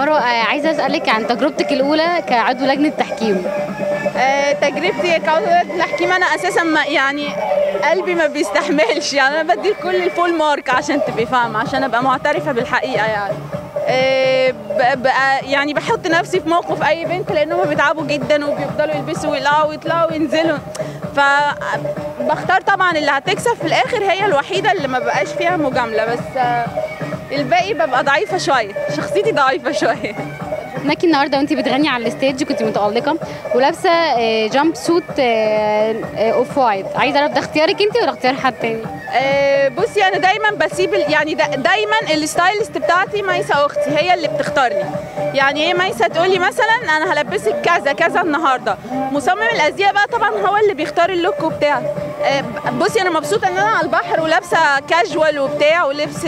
آه، عايزة أسألك عن تجربتك الأولى كعضو لجنة تحكيم. آه، تجربتي كعضو تحكيم أنا أساسا ما يعني قلبي ما بيستحملش. يعني أنا بدي كل الفول مارك عشان تبقي فاهمة عشان أبقى معترفة بالحقيقة يعني. آه، يعني بحط نفسي في موقف أي بنت لأنهم بيتعبوا جدا وبيفضلوا يلبسوا ويقلعوا ويطلعوا وينزلوا. فبختار طبعا اللي هتكسب في الآخر هي الوحيدة اللي ما بقاش فيها مجاملة. بس الباقي ببقى ضعيفة شوية. شخصيتي ضعيفة شوية. شفناكي النهارده وانت بتغني على ال stage كنت متألقة ولابسة آه، jumpsuit آه، آه، off white. عايزة اعرف ده اختيارك انت ولا اختيار حد تاني؟ بصي أنا دايما بسيب يعني دا دايما ال stylist بتاعتي ميسه أختي هي اللي بتختارني. يعني إيه ميسه تقولي مثلا أنا هلبسك كذا كذا النهارده. مصمم الازياء بقى طبعا هو اللي بيختار ال look وبتاع. آه، ب- بصي أنا مبسوطة إن أنا على البحر ولابسة كاجوال وبتاع ولبس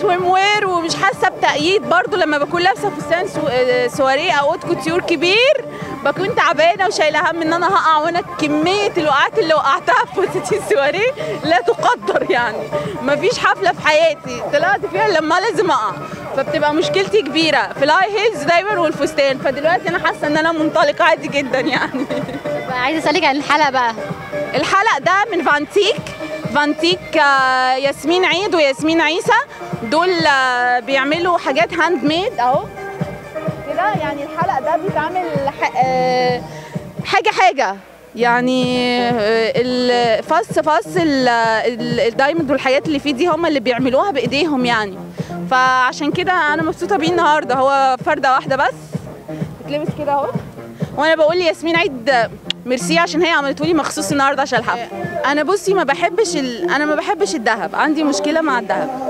swimwear ومش حاسة بتقييد. برضو لما بكون لابسة فستان آه، سواريه أو haute couture كبير بكون تعبانة وشايلة هم إن أنا هقع وأنا كمية الوقعات اللي وقعتها في فساتين السواريه لا تقدر يعني. مفيش حفلة في حياتي. طلعت فيها لما لازم أقع. فبتبقى مشكلتي كبيرة. في ال high heels دايما والفستان. فدلوقتي أنا حاسة إن أنا منطلقه عادي جدا يعني. عايزة أسألك عن الحلق بقى. الحلق ده من فانتيك فانتيك آه، ياسمين عيد وياسمين عيسى. دول آه، بيعملوا حاجات handmade أهو. كده يعني الحلق ده بيتعمل آه، حاجة حاجة. يعني آه، الفص فص ال- ال- ال diamond والحاجات اللي فيه دي هم اللي بيعملوها بإيديهم يعني. فعشان كده أنا مبسوطة بيه النهارده. هو فردة واحدة بس. بتلبس كده أهو. وأنا بقول لياسمين عيد ميرسي عشان هي عملته لي مخصوص النهارده عشان الحفله أنا بصي ما بحبش ال... أنا ما بحبش الذهب. عندي مشكلة مع الذهب.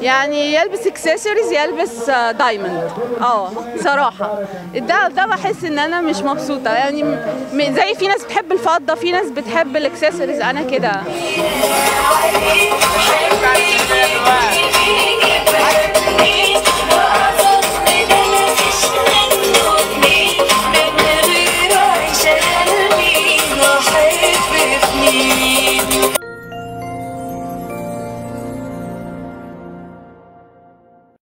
يعني يلبس اكسسوارز يلبس آه، diamond آه صراحة. الذهب ده بحس إن أنا مش مبسوطة. يعني زي في ناس بتحب الفضة في ناس بتحب الاكسسوارز أنا كده.